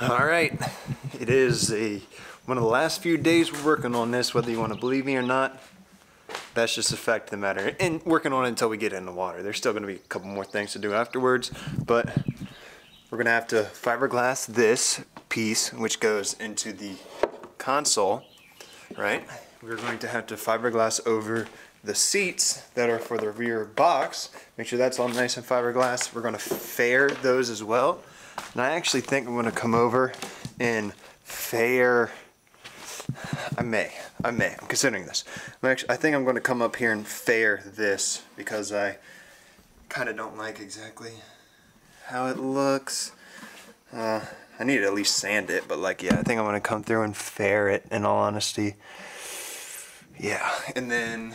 All right, it is a one of the last few days we're working on this, whether you want to believe me or not. That's just a fact of the matter. And working on it until we get in the water. There's still going to be a couple more things to do afterwards, but we're going to have to fiberglass this piece, which goes into the console, right? We're going to have to fiberglass over the seats that are for the rear box. Make sure that's all nice and fiberglass. We're going to fair those as well. And I actually think I'm gonna come over and fair, I may, I may, I'm considering this. I'm actually, I think I'm gonna come up here and fair this because I kind of don't like exactly how it looks. Uh, I need to at least sand it, but like, yeah, I think I'm gonna come through and fair it in all honesty. Yeah, and then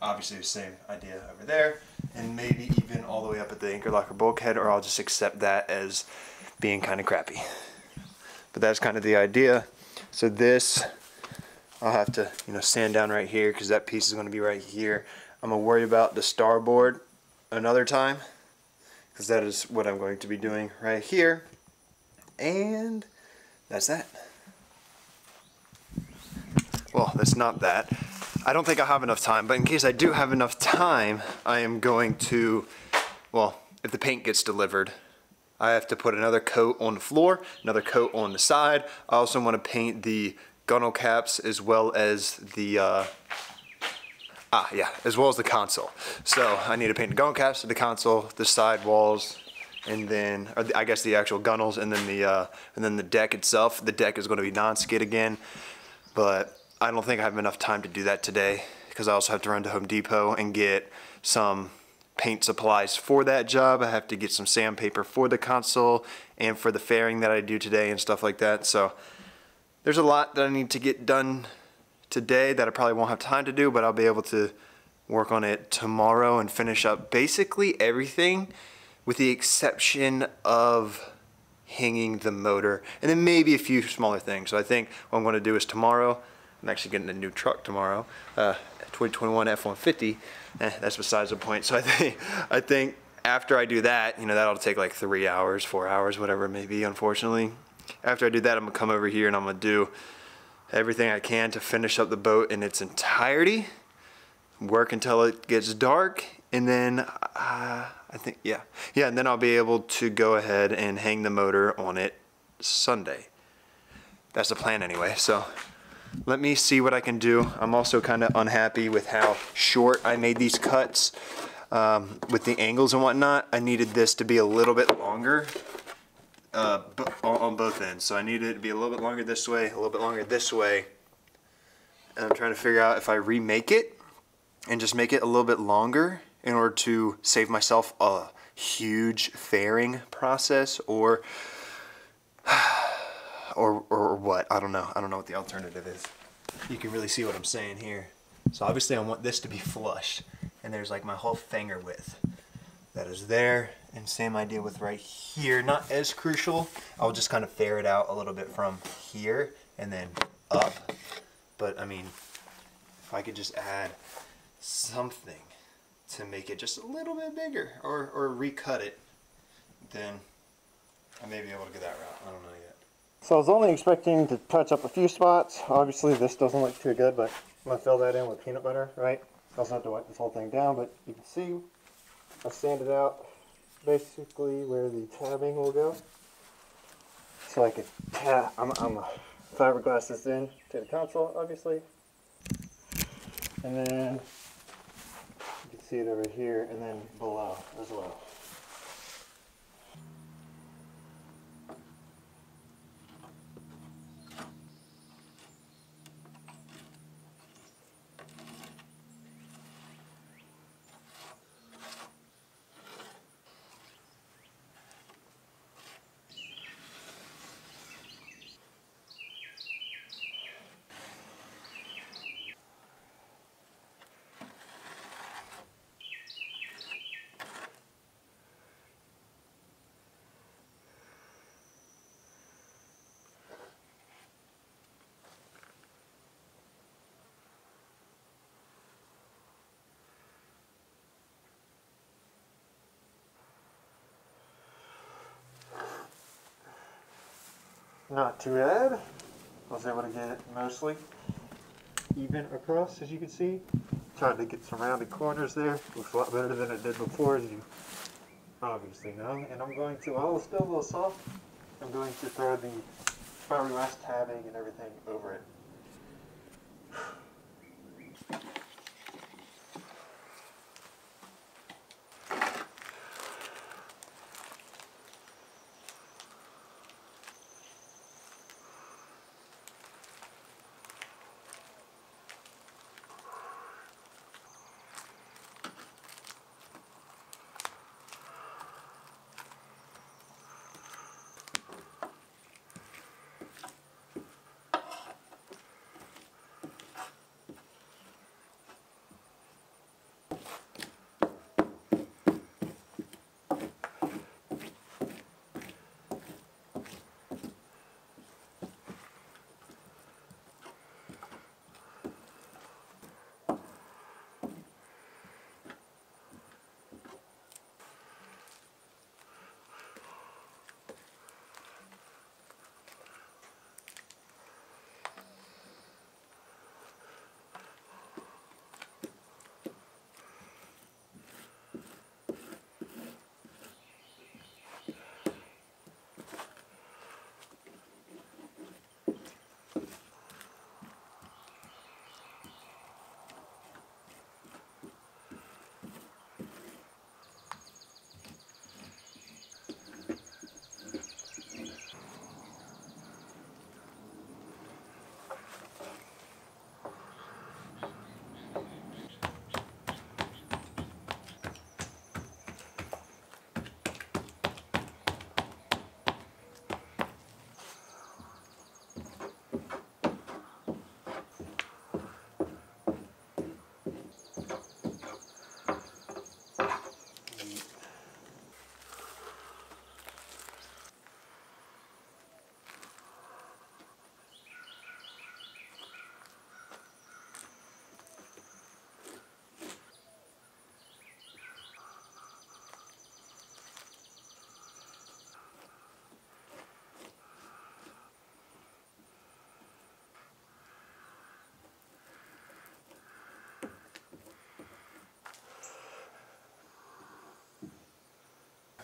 obviously the same idea over there and maybe even all the way up at the anchor locker bulkhead or I'll just accept that as being kind of crappy. But that's kind of the idea. So this, I'll have to, you know, sand down right here because that piece is going to be right here. I'm to worry about the starboard another time because that is what I'm going to be doing right here. And that's that. Well, that's not that. I don't think I have enough time, but in case I do have enough time, I am going to, well, if the paint gets delivered, I have to put another coat on the floor, another coat on the side. I also want to paint the gunnel caps as well as the, uh, ah yeah, as well as the console. So I need to paint the gunnel caps, the console, the side walls, and then, the, I guess the actual gunnels, and then the, uh, and then the deck itself. The deck is going to be non-skid again, but I don't think I have enough time to do that today because I also have to run to Home Depot and get some paint supplies for that job. I have to get some sandpaper for the console and for the fairing that I do today and stuff like that. So there's a lot that I need to get done today that I probably won't have time to do, but I'll be able to work on it tomorrow and finish up basically everything with the exception of hanging the motor and then maybe a few smaller things. So I think what I'm going to do is tomorrow, I'm actually getting a new truck tomorrow, uh, 2021 F-150, eh, that's besides the point. So I think, I think after I do that, you know, that'll take like three hours, four hours, whatever it may be, unfortunately. After I do that, I'm gonna come over here and I'm gonna do everything I can to finish up the boat in its entirety, work until it gets dark, and then uh, I think, yeah, yeah, and then I'll be able to go ahead and hang the motor on it Sunday. That's the plan anyway, so let me see what I can do. I'm also kind of unhappy with how short I made these cuts um, with the angles and whatnot. I needed this to be a little bit longer uh, on both ends. So I needed it to be a little bit longer this way, a little bit longer this way. And I'm trying to figure out if I remake it and just make it a little bit longer in order to save myself a huge fairing process or or, or what. I don't know. I don't know what the alternative is. You can really see what I'm saying here. So obviously I want this to be flush. And there's like my whole finger width that is there. And same idea with right here. Not as crucial. I'll just kind of fair it out a little bit from here and then up. But I mean, if I could just add something to make it just a little bit bigger or, or recut it, then I may be able to get that route. I don't know. So I was only expecting to touch up a few spots. Obviously this doesn't look too good, but I'm gonna fill that in with peanut butter, right? Doesn't have to wipe this whole thing down, but you can see I sanded out basically where the tabbing will go. So I could tap, I'm, I'm fiberglass this in to the console, obviously. And then you can see it over here and then below as well. Not too bad. I was able to get it mostly even across, as you can see. Tried to get some rounded corners there. Looks a lot better than it did before, as you obviously know. And I'm going to, while it's still a little soft, I'm going to throw the fiberglass tabbing and everything over it.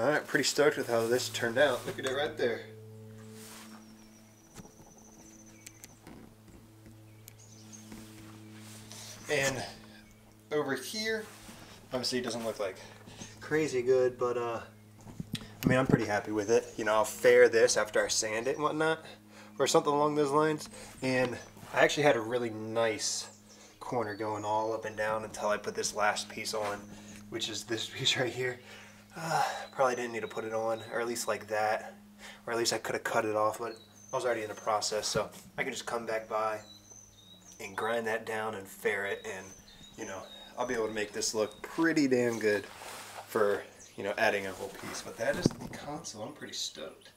Alright, pretty stoked with how this turned out. Look at it right there. And over here, obviously it doesn't look like crazy good, but uh, I mean, I'm pretty happy with it. You know, I'll fair this after I sand it and whatnot, or something along those lines. And I actually had a really nice corner going all up and down until I put this last piece on, which is this piece right here. Uh, probably didn't need to put it on, or at least like that. Or at least I could have cut it off, but I was already in the process, so I can just come back by and grind that down and fair it, and you know, I'll be able to make this look pretty damn good for, you know, adding a whole piece. But that is the console. I'm pretty stoked.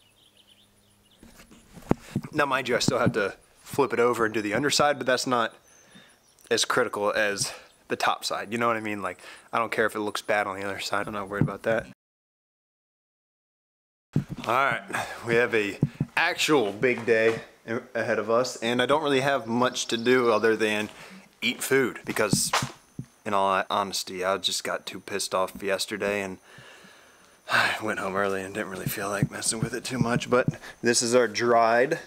Now, mind you, I still have to flip it over and do the underside, but that's not as critical as the top side. You know what I mean? Like, I don't care if it looks bad on the other side. I'm not worried about that. All right, we have a actual big day ahead of us, and I don't really have much to do other than eat food because, in all honesty, I just got too pissed off yesterday and I went home early and didn't really feel like messing with it too much. But this is our dried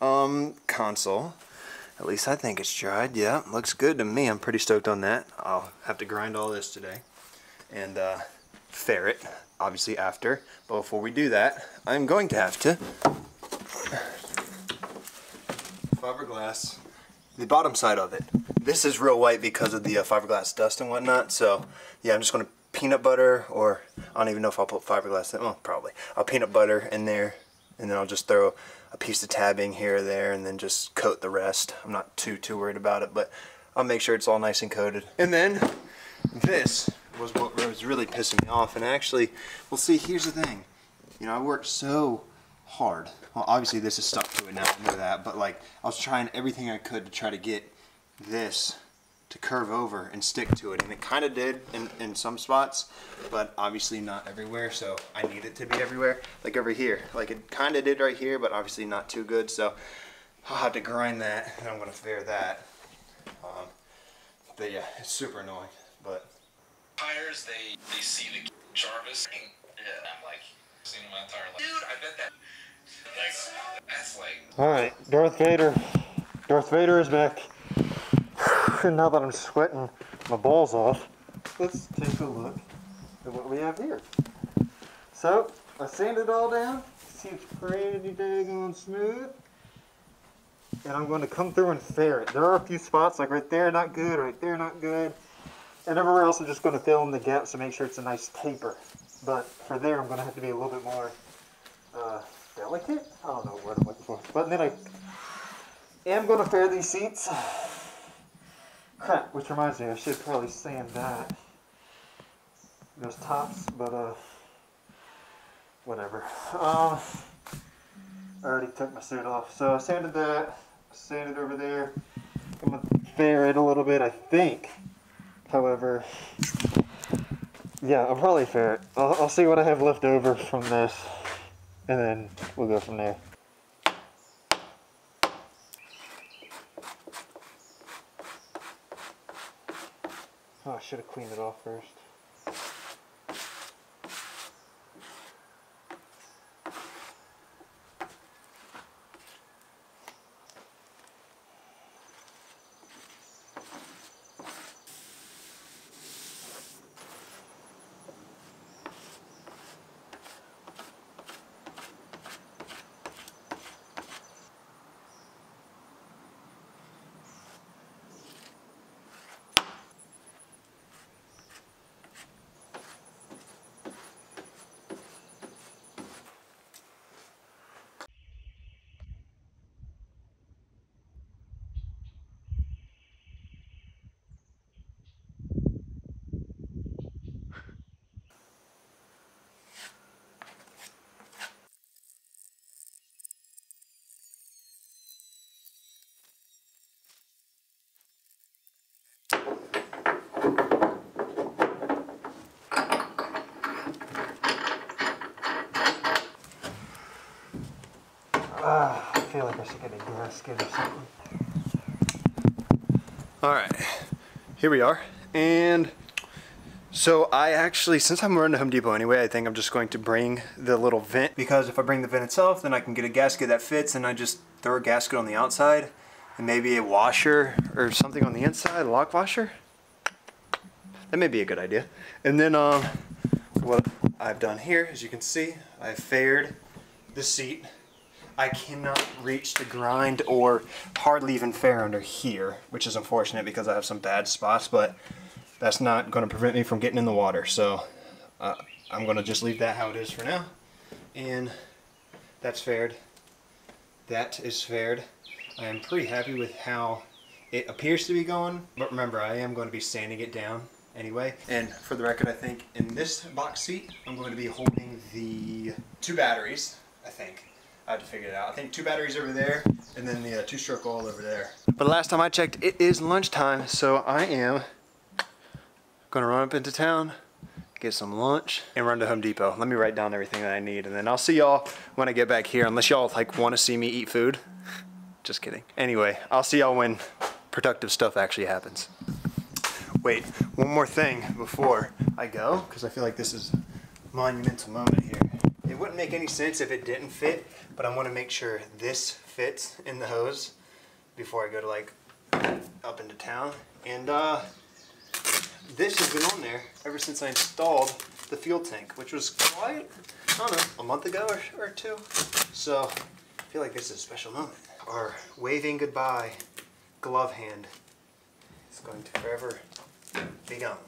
um, console. At least I think it's dried. Yeah, looks good to me. I'm pretty stoked on that. I'll have to grind all this today and uh, fair it, obviously after. But before we do that, I'm going to have to fiberglass the bottom side of it. This is real white because of the uh, fiberglass dust and whatnot. So yeah, I'm just going to peanut butter or I don't even know if I'll put fiberglass in. Well, probably. I'll peanut butter in there and then I'll just throw a piece of tabbing here or there and then just coat the rest. I'm not too, too worried about it, but I'll make sure it's all nice and coated. And then this was what was really pissing me off. And actually, well see, here's the thing. You know, I worked so hard. Well, obviously this is stuck to it now, I know that, but like, I was trying everything I could to try to get this to curve over and stick to it. And it kind of did in, in some spots, but obviously not everywhere. So I need it to be everywhere. Like over here, like it kind of did right here, but obviously not too good. So I'll have to grind that and I'm gonna fair that. Um, but yeah, it's super annoying, but. Tires, they, they see the Jarvis. thing. Yeah, I'm like, seen my entire life. Dude, I bet that. That's, that's like. All right, Darth Vader. Darth Vader is back. Now that I'm sweating my balls off, let's take a look at what we have here. So, I sanded it all down. Seems pretty daggone smooth. And I'm going to come through and fair it. There are a few spots, like right there, not good, right there, not good. And everywhere else, I'm just going to fill in the gaps to make sure it's a nice taper. But for there, I'm going to have to be a little bit more uh, delicate. I don't know what I'm looking for. But then I am going to fair these seats. Crap, which reminds me, I should probably sand that. Those tops, but uh, whatever. Um, I already took my suit off, so I sanded that, sanded over there. I'm gonna fair it a little bit, I think. However, yeah, I'll probably fair it. I'll, I'll see what I have left over from this, and then we'll go from there. Oh, I should have cleaned it off first. Ah, I feel like I get a gasket or something. All right, here we are. And so I actually, since I'm running to Home Depot anyway, I think I'm just going to bring the little vent because if I bring the vent itself, then I can get a gasket that fits and I just throw a gasket on the outside and maybe a washer or something on the inside, a lock washer. That may be a good idea. And then um, what I've done here, as you can see, I've faired the seat I cannot reach the grind or hardly even fair under here, which is unfortunate because I have some bad spots, but that's not going to prevent me from getting in the water. So uh, I'm going to just leave that how it is for now. And that's faired. That is faired. I am pretty happy with how it appears to be going, but remember I am going to be sanding it down anyway. And for the record, I think in this box seat, I'm going to be holding the two batteries, I think. I have to figure it out. I think two batteries over there, and then the uh, two-stroke oil over there. But last time I checked, it is lunchtime, so I am gonna run up into town, get some lunch, and run to Home Depot. Let me write down everything that I need, and then I'll see y'all when I get back here, unless y'all like want to see me eat food. Just kidding. Anyway, I'll see y'all when productive stuff actually happens. Wait, one more thing before I go, because I feel like this is monumental moment here. It wouldn't make any sense if it didn't fit, but I want to make sure this fits in the hose before I go to like up into town. And uh, this has been on there ever since I installed the fuel tank, which was quite, I don't know, a month ago or, or two. So I feel like this is a special moment. Our waving goodbye glove hand is going to forever be gone.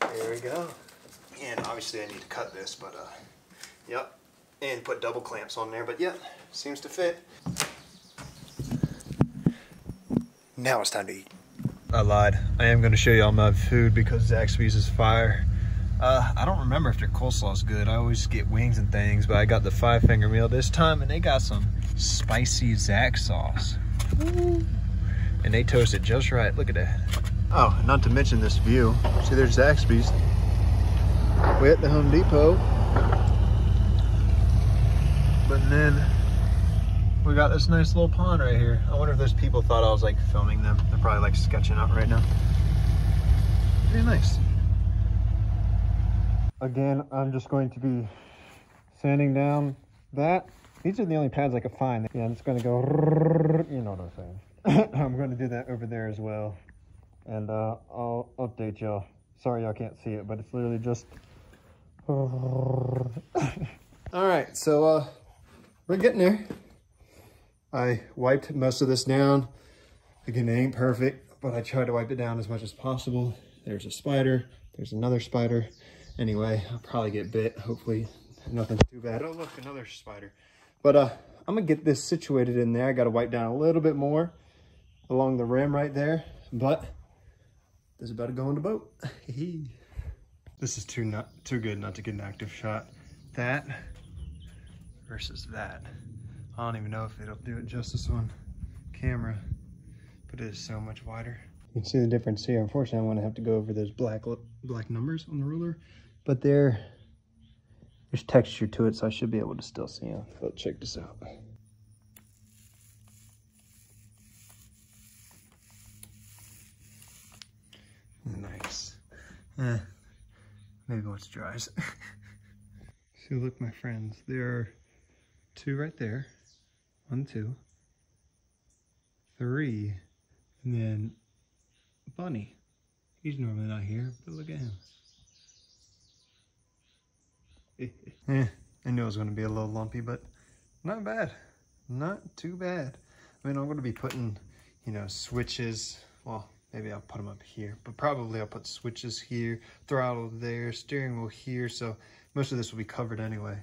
There we go. And obviously I need to cut this, but uh, yep. And put double clamps on there, but yep, seems to fit. Now it's time to eat. I lied. I am going to show you all my food because Zaxby's is fire. Uh, I don't remember if their coleslaw is good. I always get wings and things, but I got the five finger meal this time and they got some spicy Zax sauce. Ooh. And they toasted just right. Look at that. Oh, not to mention this view. See, there's Zaxby's. We at the Home Depot. But then we got this nice little pond right here. I wonder if those people thought I was like filming them. They're probably like sketching out right now. Very nice. Again, I'm just going to be sanding down that. These are the only pads I could find. Yeah, I'm just going to go, you know what I'm saying. I'm to do that over there as well. And uh, I'll update y'all. Sorry y'all can't see it, but it's literally just... All right, so uh, we're getting there. I wiped most of this down. Again, it ain't perfect, but I tried to wipe it down as much as possible. There's a spider. There's another spider. Anyway, I'll probably get bit. Hopefully nothing too bad. Oh, look, another spider. But uh, I'm gonna get this situated in there. I gotta wipe down a little bit more along the rim right there, but this is about to go in the boat. this is too not too good not to get an active shot. That versus that. I don't even know if it'll do it justice on camera, but it is so much wider. You can see the difference here. Unfortunately, I'm going to have to go over those black black numbers on the ruler, but there, there's texture to it, so I should be able to still see them. So check this out. Nice. Eh, maybe once it dries. so look, my friends, there are two right there. One, two, three, and then Bunny. He's normally not here, but look at him. eh, I knew it was going to be a little lumpy, but not bad. Not too bad. I mean, I'm going to be putting, you know, switches. Well, maybe I'll put them up here, but probably I'll put switches here, throttle there, steering wheel here. So most of this will be covered anyway.